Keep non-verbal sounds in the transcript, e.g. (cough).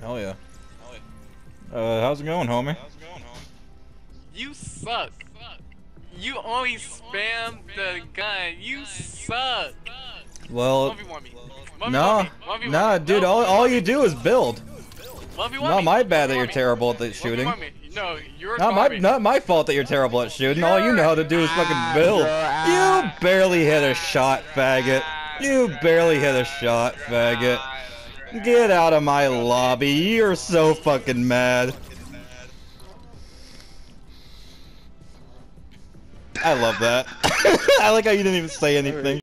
Hell yeah. Uh, how's it going, homie? You suck. You only spam the gun. You suck. Well, 1v1 me. 1v1 no, nah, dude. All, all you do is build. 1v1 Not my bad that you're terrible at the shooting. No, you're Not my, not my fault that you're terrible at shooting. All you know how to do is fucking build. You barely hit a shot, faggot. You barely hit a shot, faggot. Get out of my lobby. You're so fucking mad. I love that. (laughs) I like how you didn't even say anything.